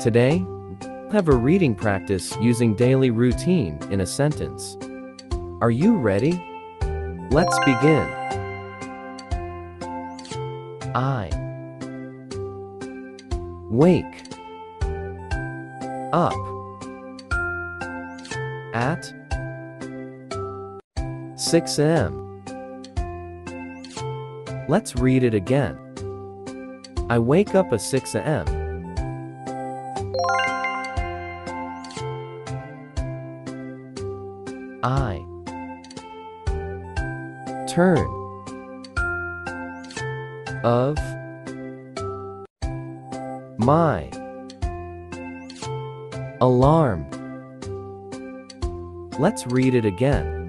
Today, have a reading practice using daily routine in a sentence. Are you ready? Let's begin. I wake up at 6 a.m. Let's read it again. I wake up at 6 a.m. I turn of my alarm. Let's read it again.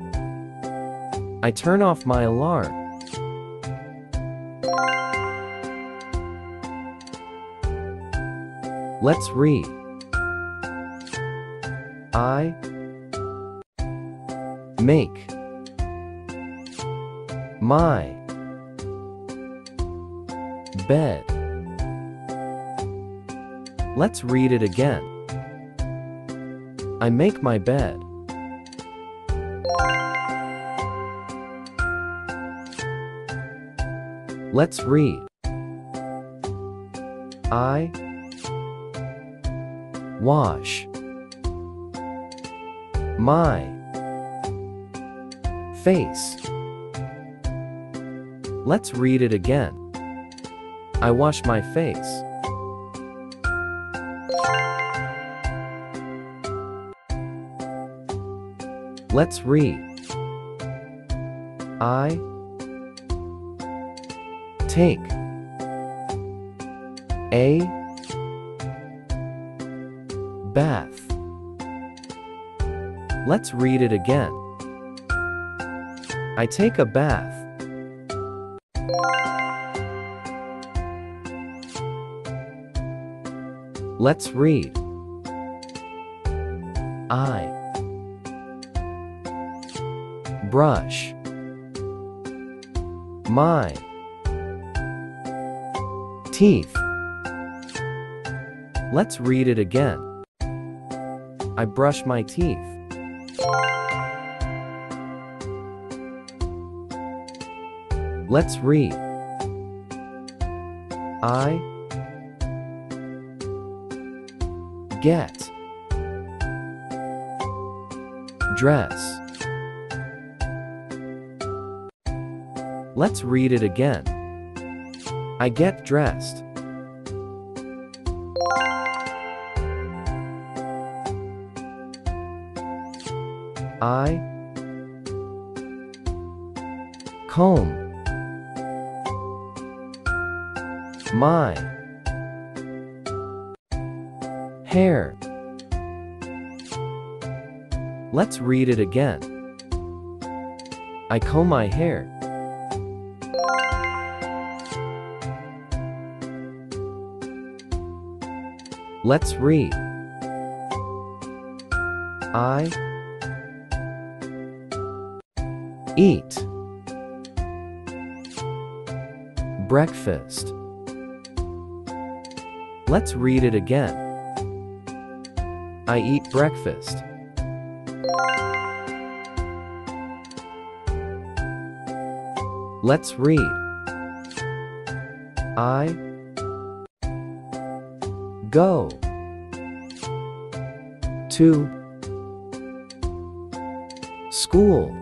I turn off my alarm. Let's read. I make my bed. Let's read it again. I make my bed. Let's read. I wash my face. Let's read it again. I wash my face. Let's read. I take a bath. Let's read it again. I take a bath. Let's read. I brush my teeth. Let's read it again. I brush my teeth. Let's read. I get dress. Let's read it again. I get dressed. I comb my hair. Let's read it again. I comb my hair. Let's read. I eat breakfast. Let's read it again. I eat breakfast. Let's read. I go to school.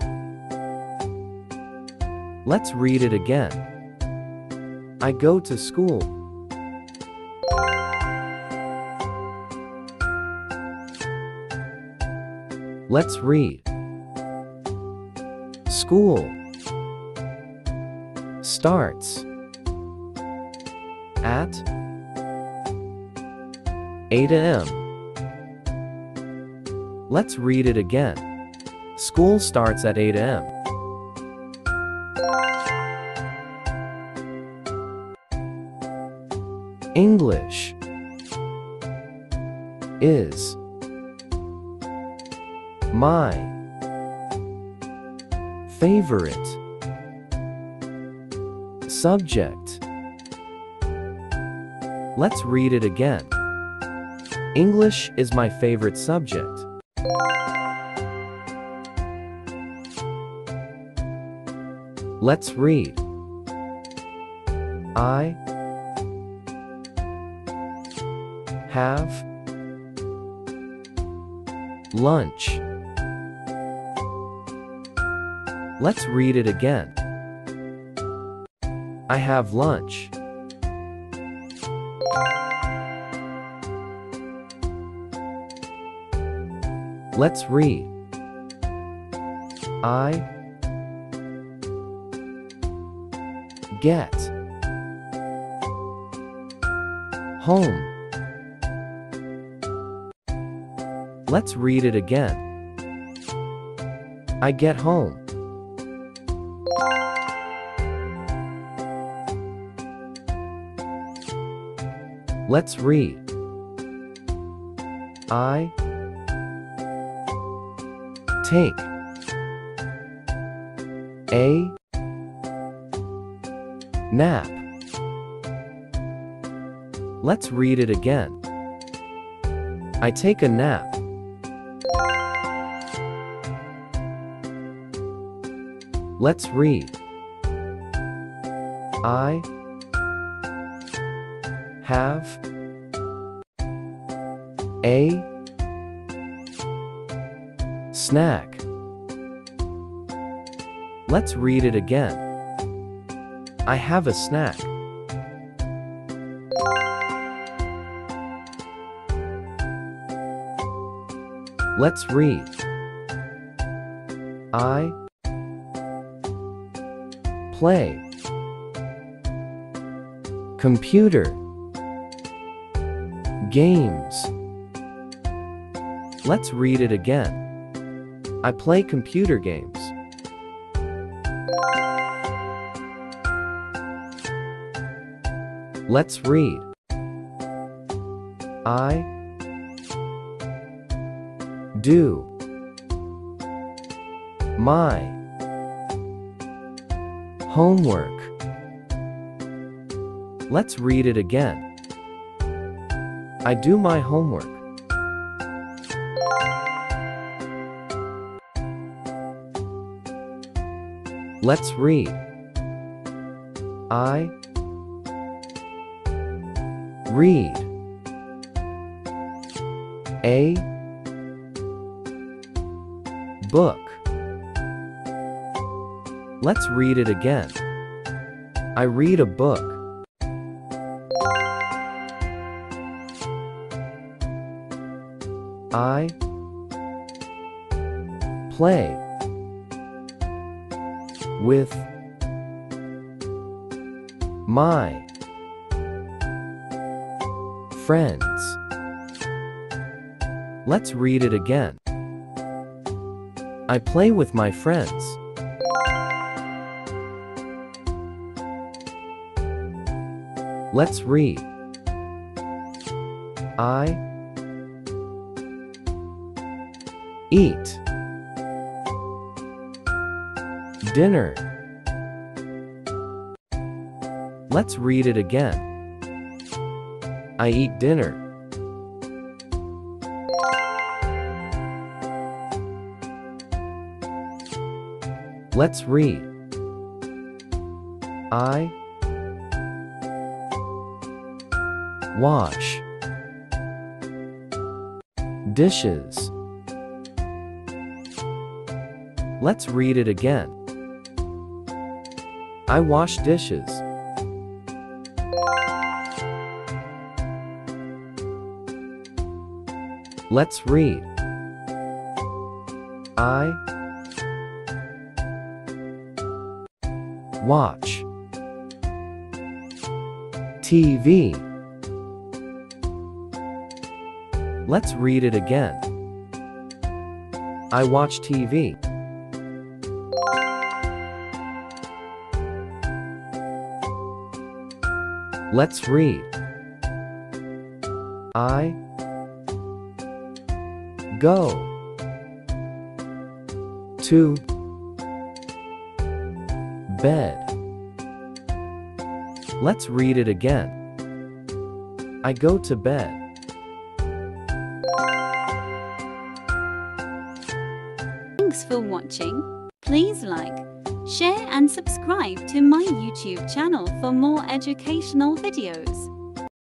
Let's read it again. I go to school. Let's read. School starts at 8 a.m. Let's read it again. School starts at 8 a.m. English is my favorite subject. Let's read it again. English is my favorite subject. Let's read. I have lunch. Let's read it again. I have lunch. Let's read. I get home. Let's read it again. I get home. Let's read. I take a nap. Let's read it again. I take a nap. Let's read. I have a snack. Let's read it again. I have a snack. Let's read. I play computer games. Let's read it again. I play computer games. Let's read. I do my homework. Let's read it again. I do my homework. Let's read. I read a book. Let's read it again. I read a book. I play with my friends. Let's read it again. I play with my friends. Let's read. I eat dinner. Let's read it again. I eat dinner. Let's read. I wash dishes. Let's read it again. I wash dishes. Let's read. I watch TV. Let's read it again. I watch TV. Let's read. I go to bed. Let's read it again. I go to bed. Thanks for watching. Please like, share and subscribe to my YouTube channel for more educational videos.